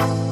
you